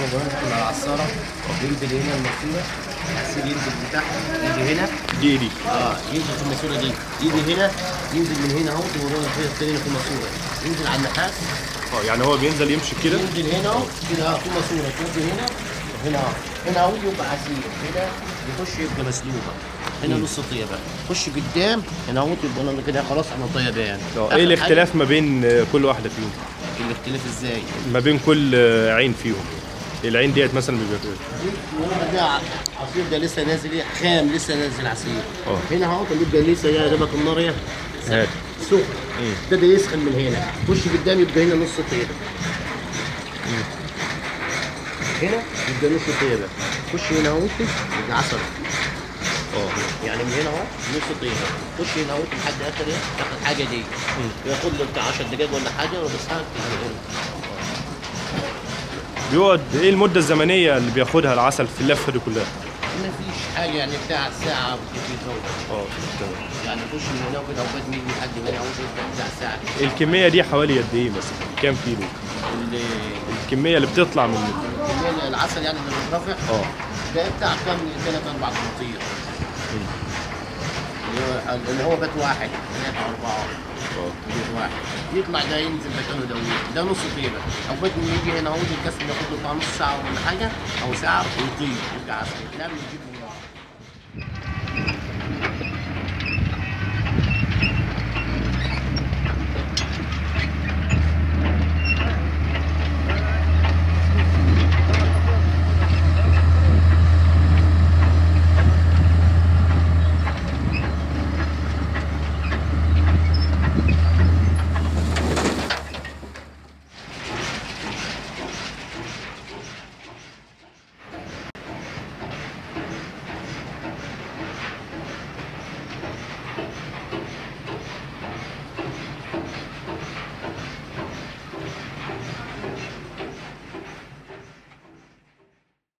بنحط على العصارة ينزل هنا الماسوره العصير ينزل من تحت يجي هنا. دي دي آه ينزل في الماسورة دي يجي هنا ينزل من هنا أهو وهو في الثاني في الماسورة. ينزل على النحاس. آه يعني هو بينزل يمشي كده؟ ينزل هنا أهو كده آه في ماسوره تيجي هنا هنا أهو. هنا أهو يبقى عصير هنا يخش يبقى مسلوبة. هنا نص طيبة. خش قدام هنا أهو أنا كده خلاص أنا طيبان آه آخر إيه الاختلاف ما بين آه، كل واحدة فيهم؟ الاختلاف إزاي؟ ما بين كل آه، عين فيهم. العين ديت مثلا بيبقى. هو ده عصير ده لسه نازل إيه؟ خام لسه نازل عصير. آه. هنا أهو بيبقى لسه يا دوبك النار إيه هات. سخن. ابتدى يسخن من هنا. خش قدام يبقى هنا نص طيبة. هنا يبقى نص طيبة. خش هنا أهو يبقى عسل. آه. يعني من هنا أهو نص طيبة. خش هنا أهو لحد آخر إيه؟ تاخد حاجة دي. ياخد له بتاع 10 دقايق ولا حاجة وبس هاك بيقعد إيه المدة الزمنية اللي بياخدها العسل في اللفة دي كلها؟ ما فيش حاجة يعني بتاع ساعة زوج آه تمام. يعني خش من هنا وكده وبعد مني لحد هنا بتاع ساعة. الكمية دي حوالي قد إيه مثلا؟ كام كيلو؟ ال- الكمية اللي بتطلع من كمية العسل يعني اللي بيترفع آه. ده بتاع كام؟ ثلاث أربع خطير اللي هو بيت واحد ثلاثة أربعة. بيت واحد يطلع ده ينزل مكانه ويجي. ده نص بيت من يجي هنا هو الكسر ياخد له نص ساعة ولا حاجة أو ساعة ويطيب يرجع عسل لا بنجيب